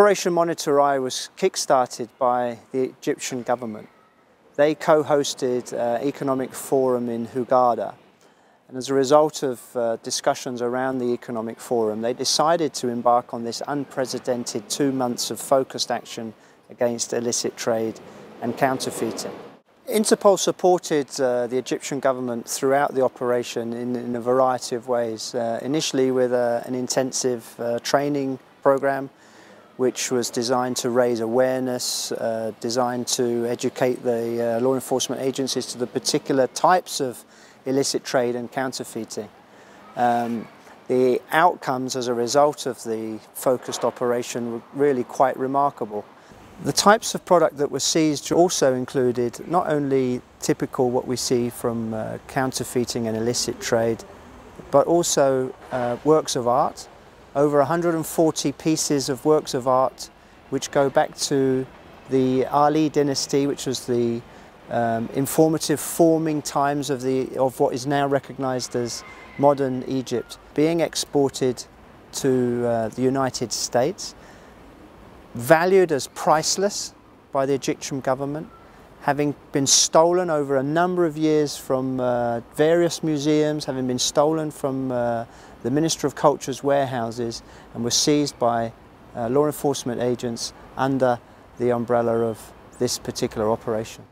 Operation Monitor Eye was kick-started by the Egyptian government. They co-hosted uh, Economic Forum in Hurghada. And as a result of uh, discussions around the Economic Forum, they decided to embark on this unprecedented two months of focused action against illicit trade and counterfeiting. Interpol supported uh, the Egyptian government throughout the operation in, in a variety of ways. Uh, initially with uh, an intensive uh, training program which was designed to raise awareness, uh, designed to educate the uh, law enforcement agencies to the particular types of illicit trade and counterfeiting. Um, the outcomes as a result of the focused operation were really quite remarkable. The types of product that were seized also included not only typical what we see from uh, counterfeiting and illicit trade, but also uh, works of art, over 140 pieces of works of art which go back to the Ali dynasty, which was the um, informative forming times of, the, of what is now recognized as modern Egypt, being exported to uh, the United States valued as priceless by the Egyptian government, having been stolen over a number of years from uh, various museums, having been stolen from uh, the Minister of Culture's warehouses and were seized by uh, law enforcement agents under the umbrella of this particular operation.